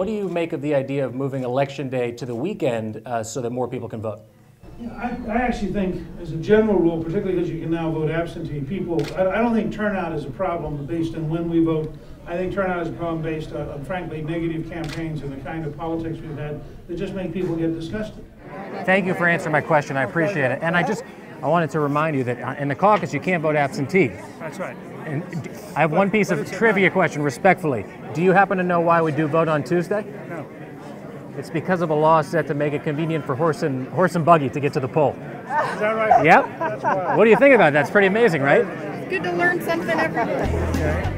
What do you make of the idea of moving election day to the weekend uh, so that more people can vote? I, I, actually think, as a general rule, particularly because you can now vote absentee, people, I, I, don't think turnout is a problem based on when we vote. I think turnout is a problem based on, on frankly, negative campaigns and the kind of politics we've had that just make people get disgusted. Thank you for answering my question. I appreciate it. And I just I wanted to remind you that uh, in the caucus you can't vote absentee. That's right. And d- I have one piece of trivia question, respectfully. Do you happen to know why we do vote on Tuesday? No. It's because of a law set to make it convenient for horse and horse and buggy to get to the poll. Is that right? Yep. What do you think about that? That's pretty amazing, right? It's good to learn something every day.